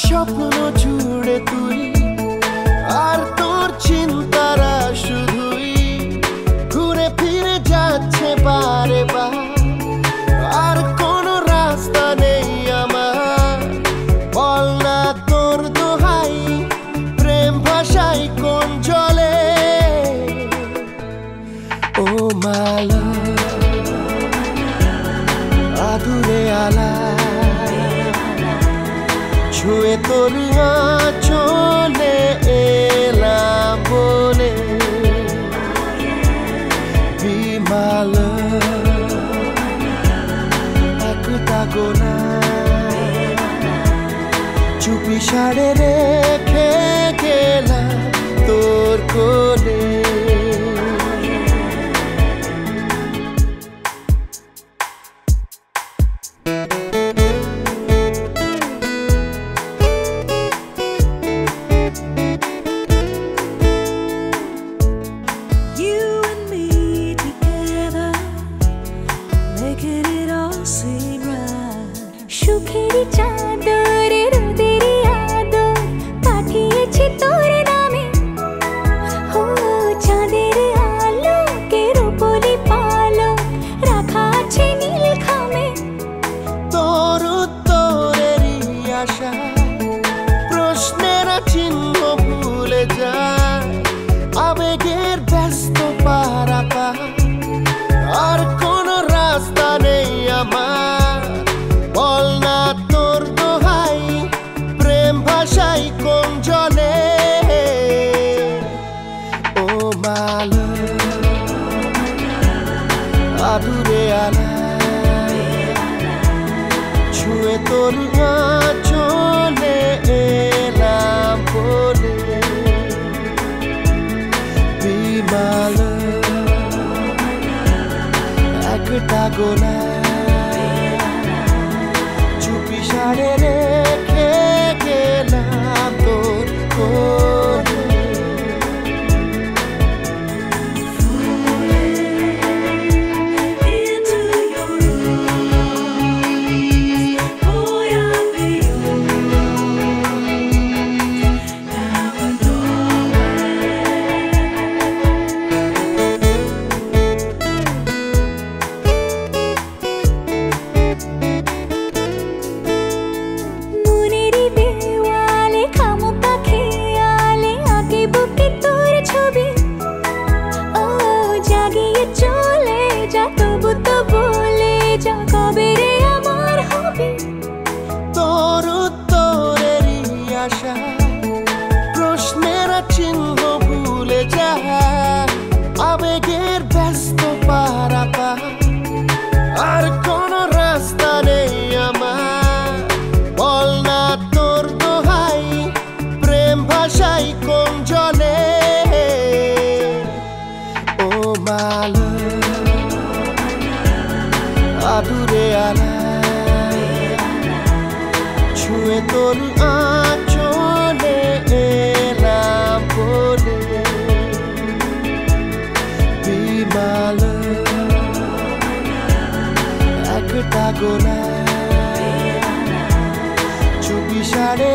স্বপ্ন জুড়ে তুই আর তোর চিন্তা ছুঁয়ে তোর চলে এলাম বলে। বিমাল তাকু তাকো না চুপি সারে রেখে গেলাম তোর কোনে আলো। আদুরে তোর চলে এলাম বিমাল একটা গোলা চুপি সারে রে my love আদুরে আলায় ছুঁয়ে তোর আচলে এলাম বলে। বিমাল একটা গোলায় চব্বিশ সাড়ে